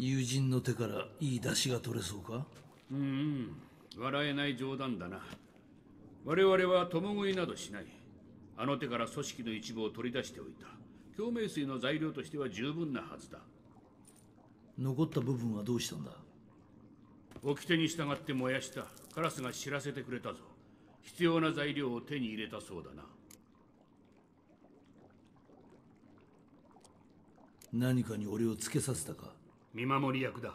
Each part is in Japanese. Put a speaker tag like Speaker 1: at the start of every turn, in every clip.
Speaker 1: 友人の手からいい出汁が取れそうか？
Speaker 2: うんうん。笑えない冗談だな。我々は共食いなどしない。あの手から組織の一部を取り出しておいた。共鳴水の材料としては十分なはずだ。
Speaker 1: 残った部分はどうしたんだ？
Speaker 2: 掟に従って燃やした。カラスが知らせてくれたぞ。必要な材料を手に入れたそうだな。
Speaker 1: 何かに俺をつけさせたか？
Speaker 2: 見守り役だ。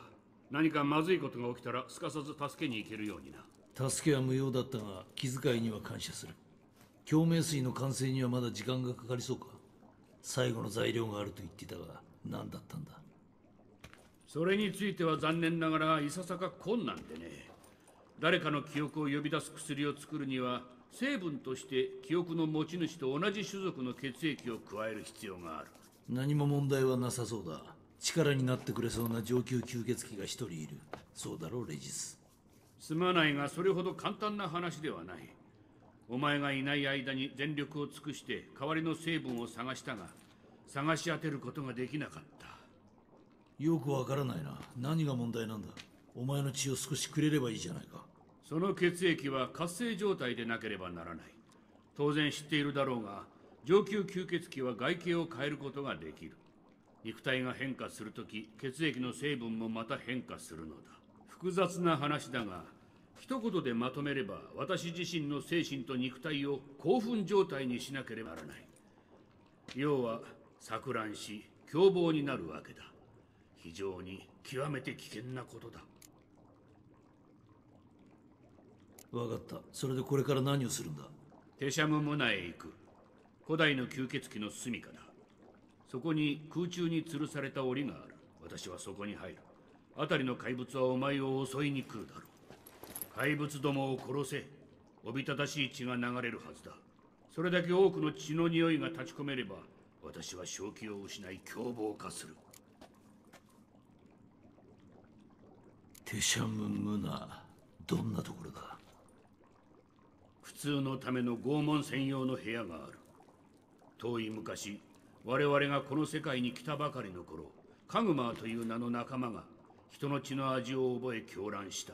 Speaker 2: 何かまずいことが起きたらすかさず助けに行けるようにな。
Speaker 1: 助けは無用だったが気遣いには感謝する。共鳴水の完成にはまだ時間がかかりそうか。最後の材料があると言っていたが何だったんだ。
Speaker 2: それについては残念ながらいささか困難でね。誰かの記憶を呼び出す薬を作るには成分として記憶の持ち主と同じ種族の血液を加える必要がある。
Speaker 1: 何も問題はなさそうだ力になってくれそうな上級吸血鬼が一人いる。そうだろうレジス。
Speaker 2: すまないがそれほど簡単な話ではない。お前がいない間に全力を尽くして代わりの成分を探したが探し当てることができなかった。
Speaker 1: よくわからないな。何が問題なんだ？お前の血を少しくれればいいじゃないか。
Speaker 2: その血液は活性状態でなければならない。当然知っているだろうが上級吸血鬼は外形を変えることができる肉体が変化するとき血液の成分もまた変化するのだ。複雑な話だが一言でまとめれば私自身の精神と肉体を興奮状態にしなければならない。要は錯乱し凶暴になるわけだ。非常に極めて危険なことだ。
Speaker 1: 分かった。それでこれから何をするんだ？
Speaker 2: テシャムムナへ行く。古代の吸血鬼の住処だそこに空中に吊るされた檻がある。私はそこに入る。辺りの怪物はお前を襲いに来るだろう。怪物どもを殺せ。おびただしい血が流れるはずだ。それだけ多くの血の匂いが立ち込めれば私は正気を失い凶暴化する。
Speaker 1: テシャムムナどんなところだ？
Speaker 2: 普通のための拷問専用の部屋がある。遠い昔我々がこの世界に来たばかりの頃カグマーという名の仲間が人の血の味を覚え狂乱した。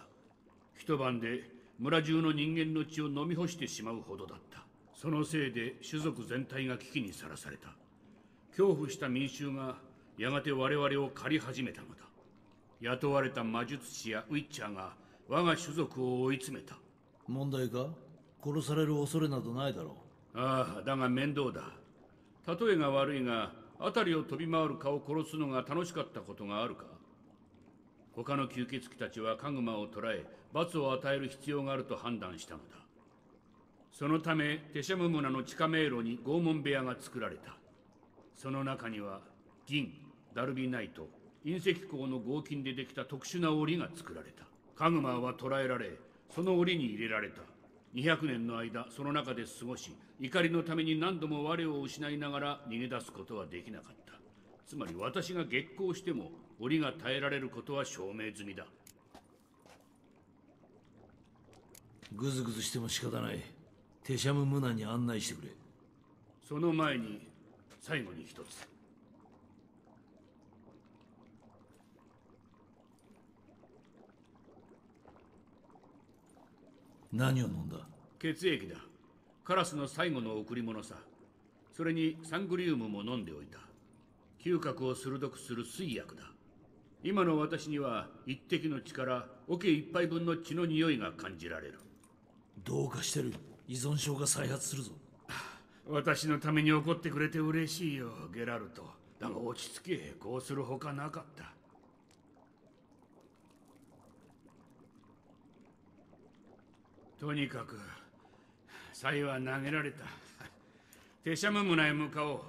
Speaker 2: 一晩で村中の人間の血を飲み干してしまうほどだった。そのせいで種族全体が危機にさらされた。恐怖した民衆がやがて我々を狩り始めたのだ。雇われた魔術師やウィッチャーが我が種族を追い詰めた。
Speaker 1: 問題か？殺される恐れなどないだろ
Speaker 2: う。ああだが面倒だ例えが悪いが辺りを飛び回る蚊を殺すのが楽しかったことがあるか？他の吸血鬼たちはカグマを捕らえ罰を与える必要があると判断したのだ。そのためテシャムムナの地下迷路に拷問部屋が作られた。その中には銀ダルビナイト隕石鉱の合金でできた特殊な檻が作られた。カグマは捕らえられその檻に入れられた。200年の間その中で過ごし怒りのために何度も我を失いながら逃げ出すことはできなかった。つまり私が激高しても檻が耐えられることは証明済みだ。
Speaker 1: グズグズしても仕方ない。テシャムムナに案内してくれ。
Speaker 2: その前に最後に一つ
Speaker 1: 何を飲んだ？
Speaker 2: 血液だ。カラスの最後の贈り物さ。それにサングリウムも飲んでおいた。嗅覚を鋭くする水薬だ。今の私には一滴の力桶一杯分の血の匂いが感じられる。
Speaker 1: どうかしてる。依存症が再発するぞ。
Speaker 2: 私のために怒ってくれて嬉しいよゲラルト。だが落ち着け。こうするほかなかったとにかく才は投げられた。手しゃむ村へ向かお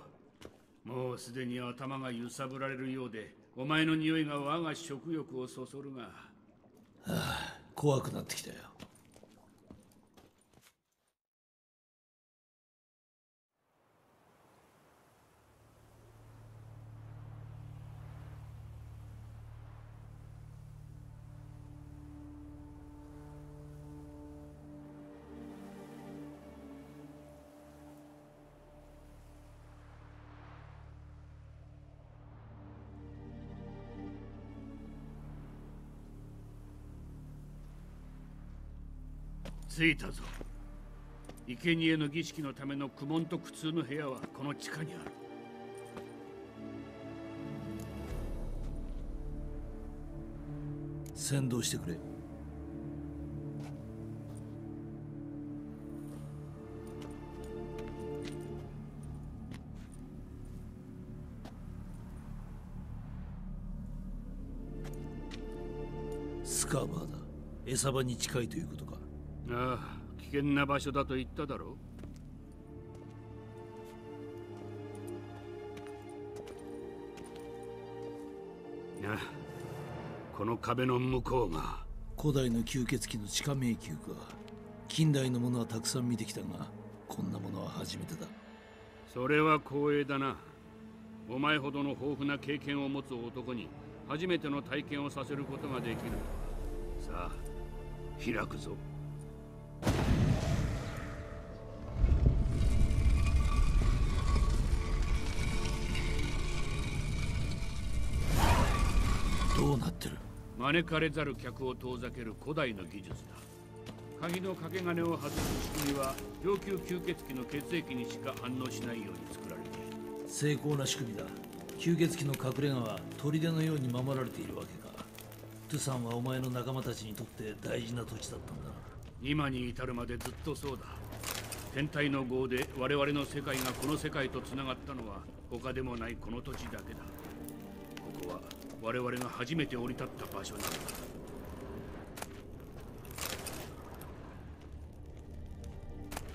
Speaker 2: うもうすでに頭が揺さぶられるようでお前の匂いが我が食欲をそそるが。は
Speaker 1: あ怖くなってきたよ。
Speaker 2: 着いたぞ。生贄の儀式のための苦悶と苦痛の部屋はこの地下にある。
Speaker 1: 先導してくれ。スカーバーだ。餌場に近いということか。
Speaker 2: ああ危険な場所だと言っただろう。この壁の向こうが。
Speaker 1: 古代の吸血鬼の地下迷宮か。近代のものはたくさん見てきたがこんなものは初めてだ。
Speaker 2: それは光栄だな。お前ほどの豊富な経験を持つ男に初めての体験をさせることができる。さあ開くぞ
Speaker 1: なってる。
Speaker 2: 招かれざる客を遠ざける古代の技術だ。鍵の掛け金を外す仕組みは上級吸血鬼の血液にしか反応しないように作られている。
Speaker 1: 成功な仕組みだ。吸血鬼の隠れ家は砦のように守られているわけか。トゥさんはお前の仲間たちにとって大事な土地だったんだな。
Speaker 2: 今に至るまでずっとそうだ。天体の号で我々の世界がこの世界とつながったのは他でもないこの土地だけだ我々が初めて降り立った場所なんだ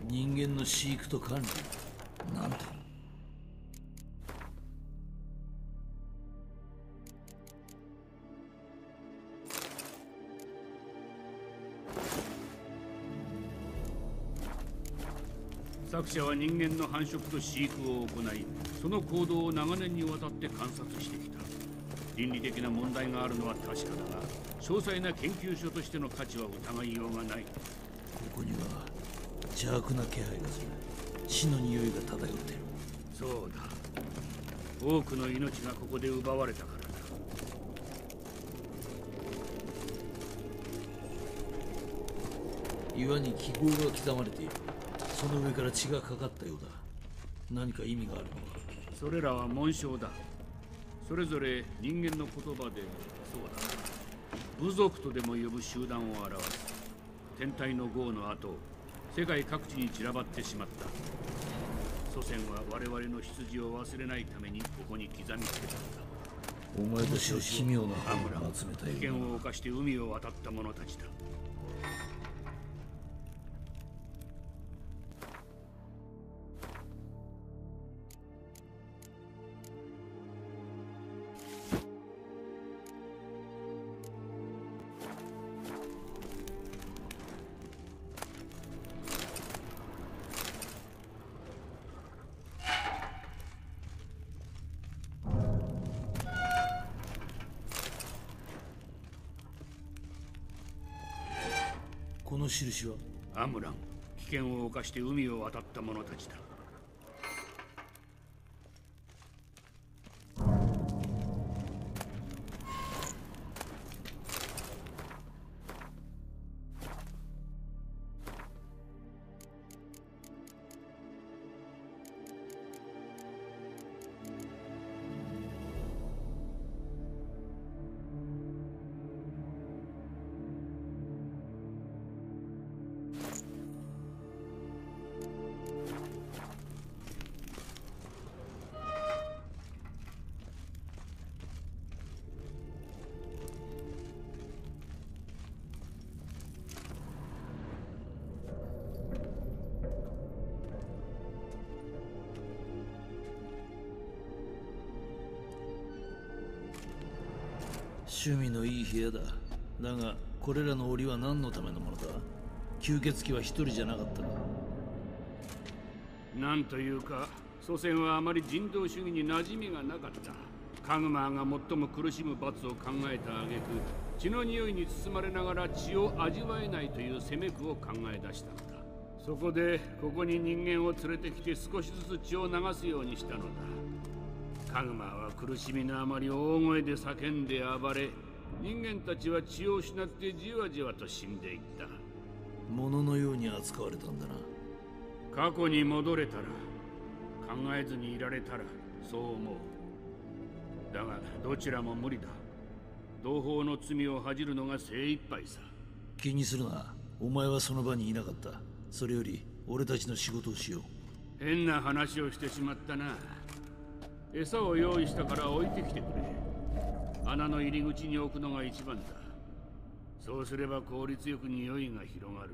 Speaker 1: 人間の飼育と管理なんと
Speaker 2: 作者は人間の繁殖と飼育を行いその行動を長年にわたって観察してきた。倫理的な問題があるのは確かだが詳細な研究所としての価値は疑いようがない。
Speaker 1: ここには邪悪な気配がする。死の匂いが漂っている。
Speaker 2: そうだ。多くの命がここで奪われたからだ。
Speaker 1: 岩に記号が刻まれている。その上から血がかかったようだ。何か意味があるのか。
Speaker 2: それらは紋章だそれぞれ人間の言葉でそうだ部族とでも呼ぶ集団を表す。天体の号の後世界各地に散らばってしまった。祖先は我々の羊を忘れないためにここに刻みつけたのだ。
Speaker 1: お前たちは奇妙な
Speaker 2: アムラ
Speaker 1: 本を集めた
Speaker 2: 危険
Speaker 1: ようだな。
Speaker 2: を冒して海を渡った者たちだ
Speaker 1: 印は
Speaker 2: アムラン危険を冒して海を渡った者たちだ。
Speaker 1: 趣味のいい部屋だ。だがこれらの檻は何のためのものだ？吸血鬼は一人じゃなかったか
Speaker 2: なんというか祖先はあまり人道主義に馴染みがなかった。カグマーが最も苦しむ罰を考えた挙句血の匂いに包まれながら血を味わえないという責め苦を考え出したのだ。そこでここに人間を連れてきて少しずつ血を流すようにしたのだ。カグマーは苦しみのあまり大声で叫んで暴れ人間たちは血を失ってじわじわと死んでいった。
Speaker 1: 物のように扱われたんだな。
Speaker 2: 過去に戻れたら考えずにいられたらそう思う。だがどちらも無理だ。同胞の罪を恥じるのが精一杯さ。
Speaker 1: 気にするな。お前はその場にいなかった。それより俺たちの仕事をしよう。
Speaker 2: 変な話をしてしまったな餌を用意したから置いてきてくれ。穴の入り口に置くのが一番だ。そうすれば効率よく匂いが広がる。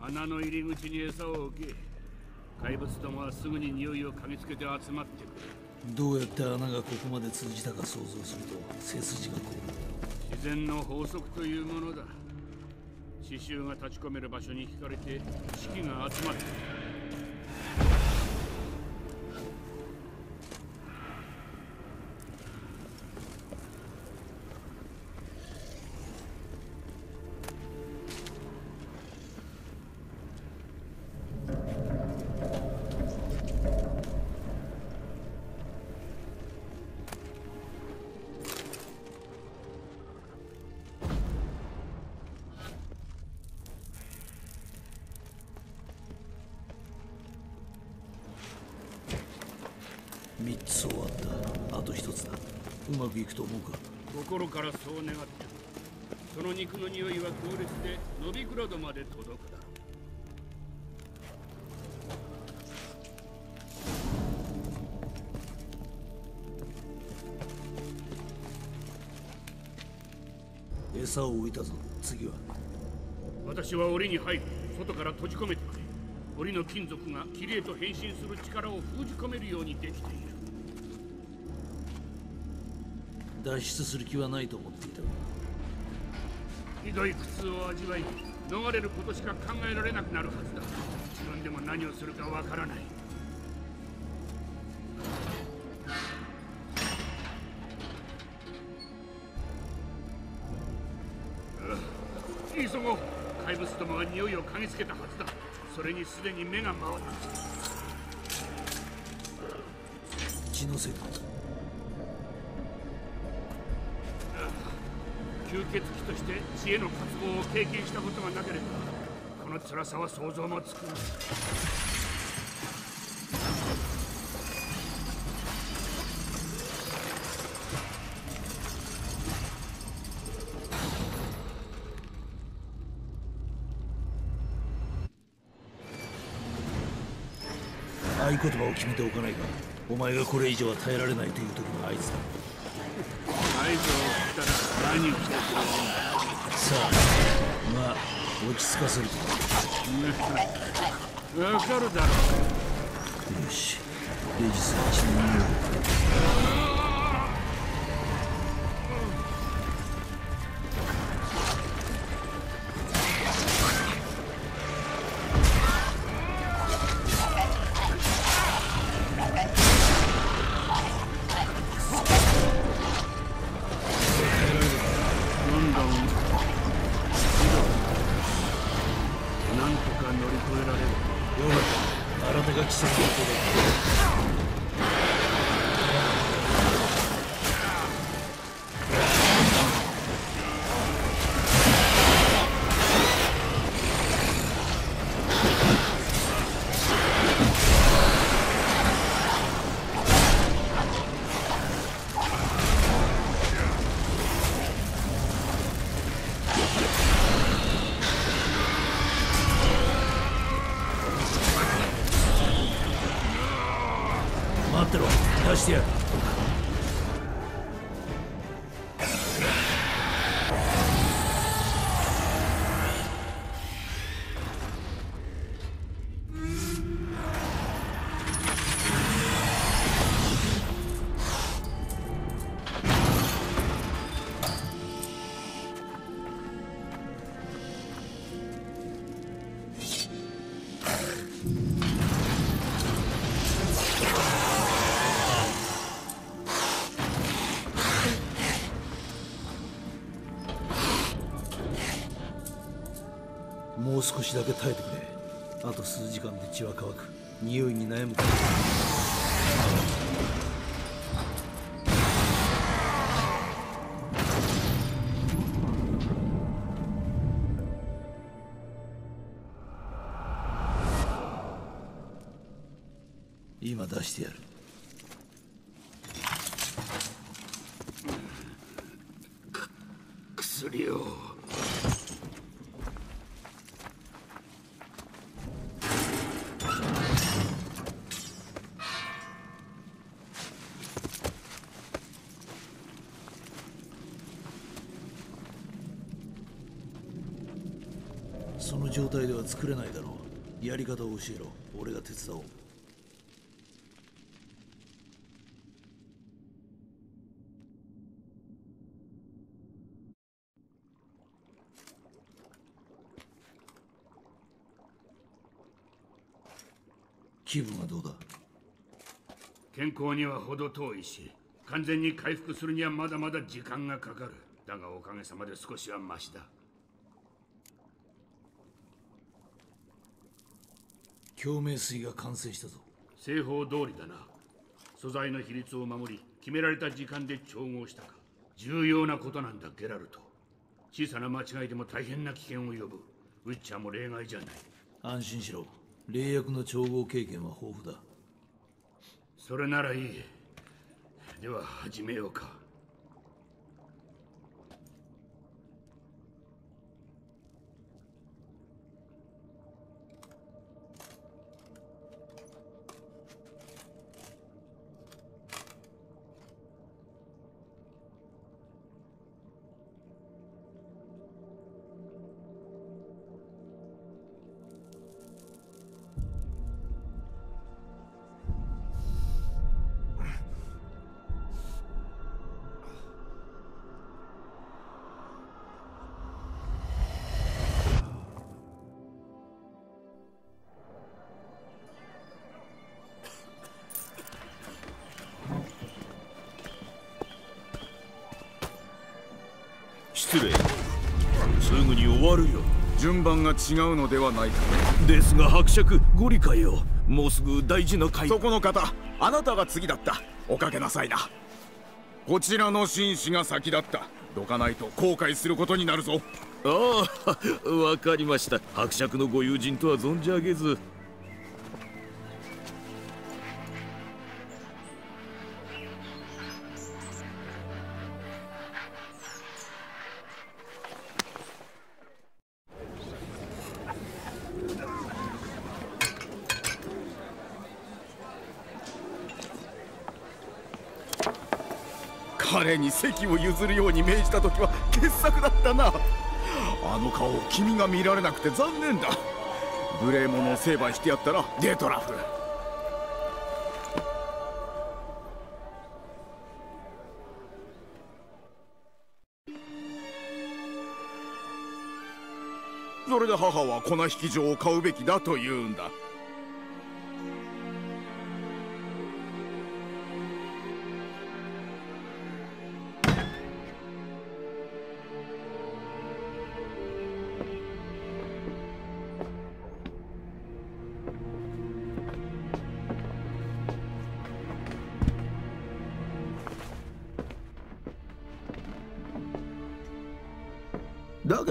Speaker 2: 穴の入り口に餌を置け。怪物どもはすぐに匂いを嗅ぎつけて集まってくる
Speaker 1: どうやって穴がここまで通じたか想像すると背筋が凍る
Speaker 2: 自然の法則というものだ刺繍が立ち込める場所に惹かれて士気が集まっている。
Speaker 1: 3つ終わったあと1つだ。うまくいくと思うか？
Speaker 2: 心からそう願ってるその肉の匂いは強烈でノビクラドまで届くだろ
Speaker 1: 餌を置いたぞ。次は？
Speaker 2: う私は檻に入る外から閉じ込めてくれ。檻の金属が霧へと変身する力を封じ込めるようにできている
Speaker 1: 脱出する気はないと思っていたが。
Speaker 2: ひどい苦痛を味わい逃れることしか考えられなくなるはずだ。自分でも何をするかわからない。急ごう怪物どもが匂いを嗅ぎつけたはずだ。それにすでに目が回って
Speaker 1: 血のせいか
Speaker 2: 吸血鬼として知恵の渇望を経験したことがなければこの辛さは想像もつくまい
Speaker 1: 合言葉を決めておかないか。お前がこれ以上は耐えられないという時の合図だ。
Speaker 2: 合図を何をしてくれるんだ
Speaker 1: さあまあ落ち着かせると。
Speaker 2: わかるだろう。
Speaker 1: よし。レジスは血の匂待ってろ。出してやる。しだけ耐えてくれあと数時間で血は乾く。匂いに悩むからその状態では作れないだろう。やり方を教えろ。俺が手伝おう。気分はどうだ？
Speaker 2: 健康には程遠いし完全に回復するにはまだまだ時間がかかる。だがおかげさまで少しはマシだ。
Speaker 1: 共鳴水が完成したぞ。
Speaker 2: 製法通りだな。素材の比率を守り決められた時間で調合したか。重要なことなんだゲラルト。小さな間違いでも大変な危険を呼ぶ。ウィッチャーも例外じゃない。
Speaker 1: 安心しろ。霊薬の調合経験は豊富だ。
Speaker 2: それならいい。では始めようか
Speaker 3: 失礼。すぐに終わるよ。
Speaker 4: 順番が違うのではないか。
Speaker 3: ですが伯爵ご理解を。もうすぐ大事な会。
Speaker 4: そこの方あなたが次だった。おかけなさいな。こちらの紳士が先だった。どかないと後悔することになるぞ。
Speaker 3: ああわかりました。伯爵のご友人とは存じ上げず
Speaker 4: 彼に席を譲るように命じた時は傑作だったな。あの顔を君が見られなくて残念だ。無礼者を成敗してやったらデトラフ。それで母は粉引場を買うべきだと言うんだ。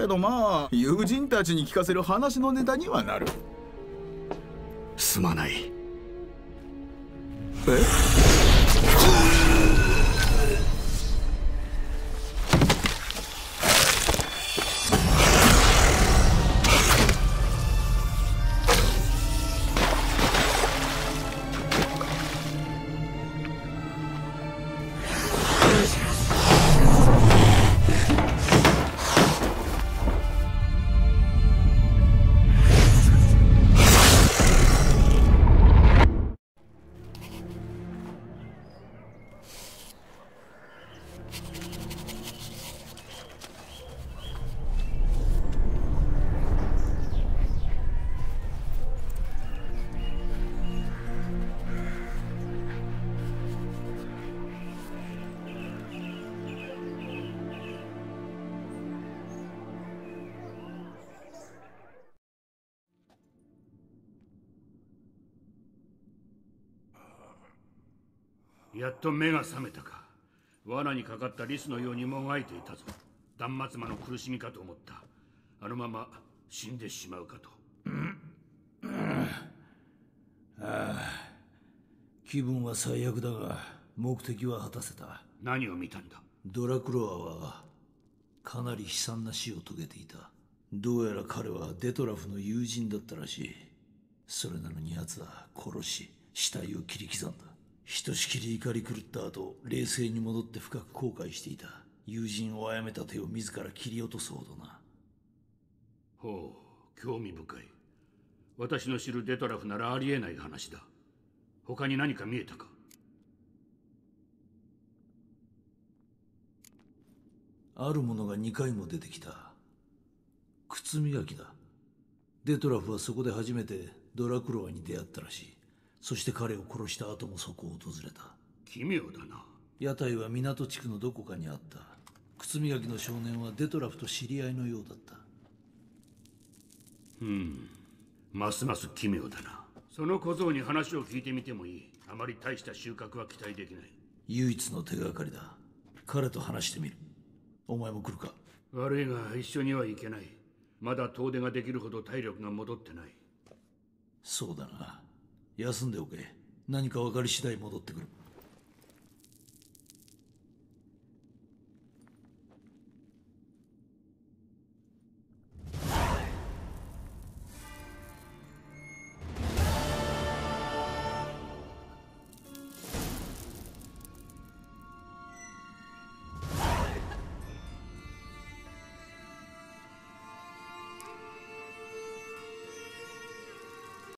Speaker 4: どまあ友人たちに聞かせる話のネタにはなる。
Speaker 2: すまない。やっと目が覚めたか。罠にかかったリスのようにもがいていたぞ。断末魔の苦しみかと思った。あのまま死んでしまうかと。
Speaker 1: 気分は最悪だが目的は果たせた。
Speaker 2: 何を見たんだ？
Speaker 1: ドラクロアはかなり悲惨な死を遂げていた。どうやら彼はデトラフの友人だったらしい。それなのに奴は殺し死体を切り刻んだひとしきり怒り狂った後冷静に戻って深く後悔していた。友人を殺めた手を自ら切り落とすほどな。
Speaker 2: ほう興味深い。私の知るデトラフならありえない話だ。他に何か見えたか？
Speaker 1: あるものが2回も出てきた。靴磨きだ。デトラフはそこで初めてドラクロワに出会ったらしいそして彼を殺した後もそこを訪れた。
Speaker 2: 奇妙だな。
Speaker 1: 屋台は港地区のどこかにあった。靴磨きの少年はデトラフと知り合いのようだった。
Speaker 2: ますます奇妙だな。その小僧に話を聞いてみてもいい。あまり大した収穫は期待できない。
Speaker 1: 唯一の手がかりだ。彼と話してみる。お前も来るか。
Speaker 2: 悪いが一緒には行けない。まだ遠出ができるほど体力が戻ってない。
Speaker 1: そうだな休んでおけ。何か分かり次第戻ってくる。